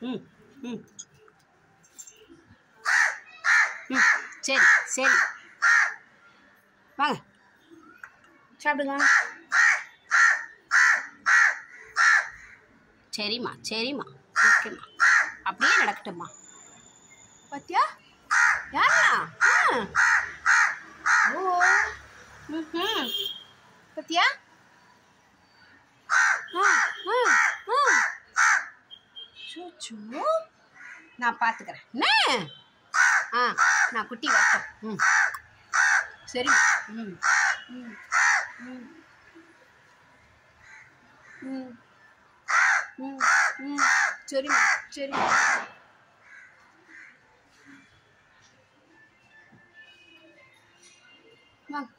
ம் ம் ம் சரி சரி. வாங்க. சாப்பிடுங்க. சரிம்மா சரிம்மா. ஓகேம்மா. அப்படியே நடக்கட்டும்மா. பாத்தியா? யாரா? ஆ. ஓ. ம் பாத்தியா ஆ ஆ ஆ சூச்சு நான் பார்த்துக்கிறேன் என்ன ஆ நான் குட்டி வரட்டும் ம். சரி. ம். ம் ம். ம் ம். ம் சரிம்மா சரிம்மா வாங்க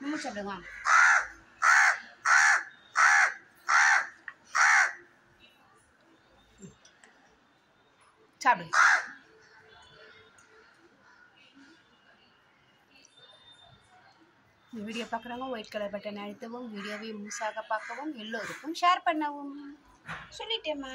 நம்ம சாப்பிடுங்க வாங்க சாப்பிடுங்க இந்த வீடியோ பார்க்குறவங்க ஒயிட் கலர் பட்டன் அழுத்தவும் வீடியோவை முழுசாக பார்க்கவும் எல்லோருக்கும் ஷேர் பண்ணவும். சொல்லிட்டேம்மா.